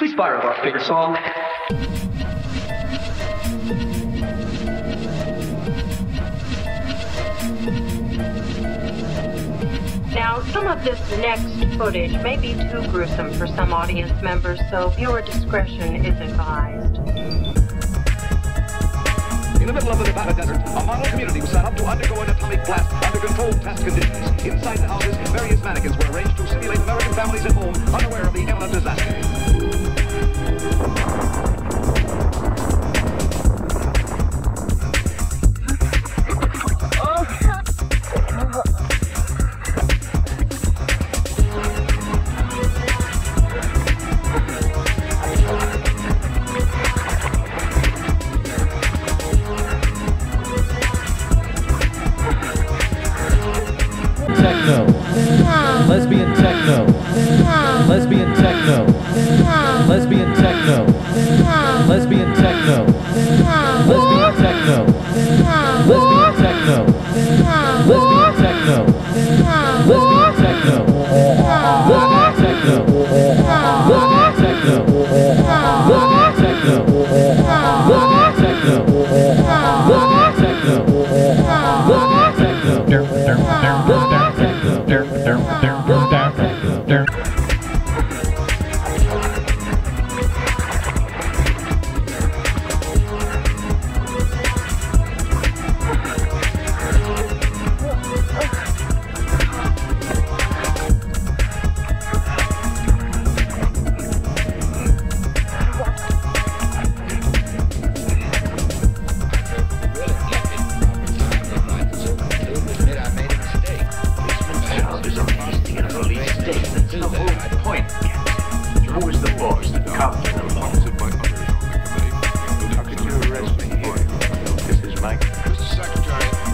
Please fire up our favorite song. Now, some of this next footage may be too gruesome for some audience members, so viewer discretion is advised. In the middle of the Nevada desert, a model community was set up to undergo an atomic blast under controlled test conditions. Inside the houses, various mannequins were arranged to simulate American families at home, unaware of the imminent No.